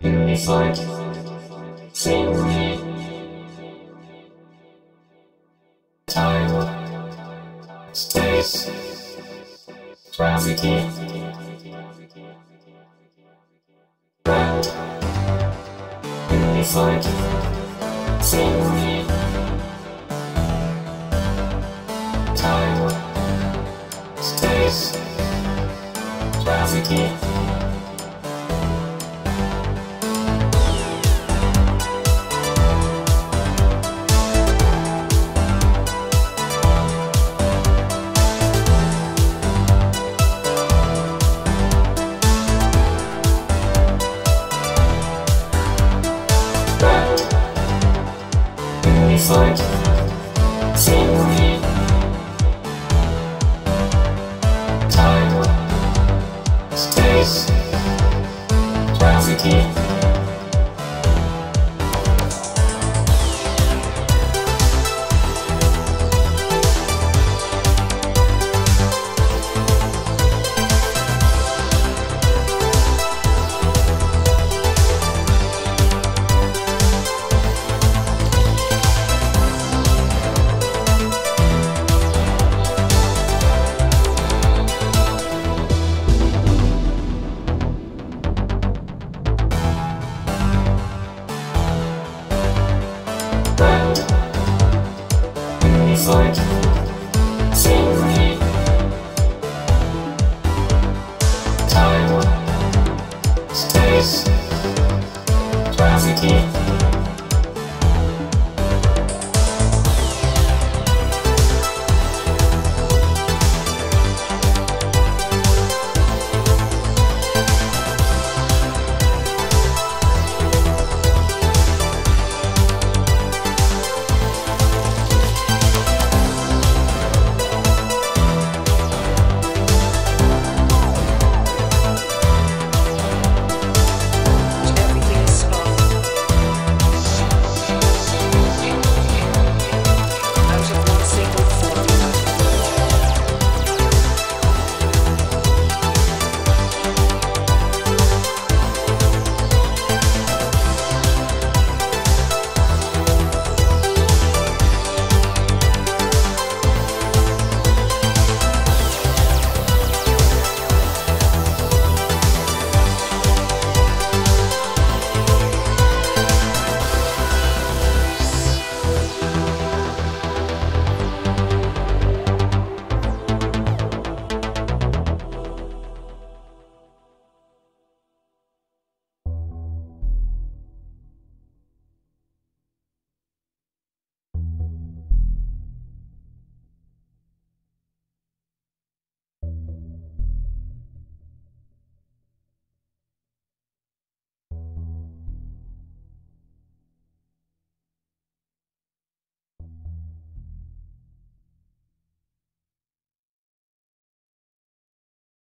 Unified. Theory. Time. Space. Gravity. Grand. Unified. Theory. Time. Space. Gravity. 25, 70, time, space, gravity. Unified. Theory. Time. Space. Gravity.